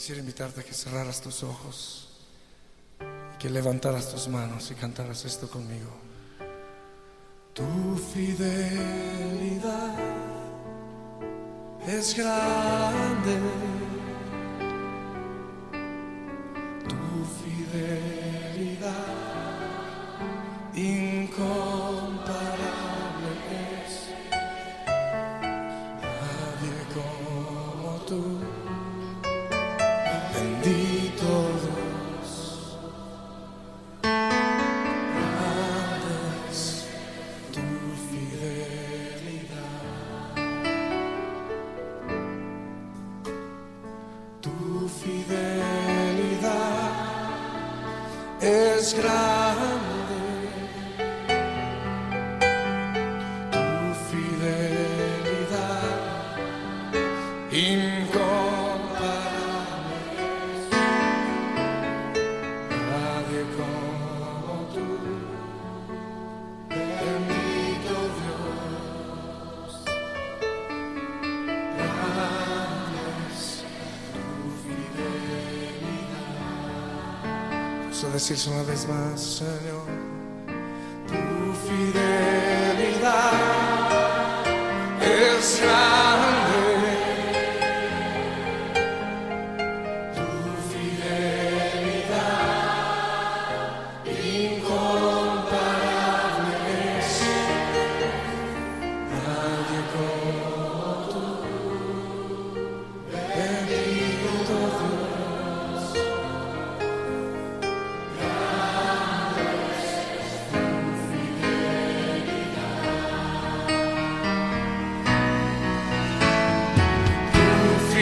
Quisiera invitarte a que cerraras tus ojos y que levantaras tus manos y cantaras esto conmigo. Tu fidelidad es grande. Tu fidelidad incomparable fidelidad es grande. A decirse una vez más, Señor.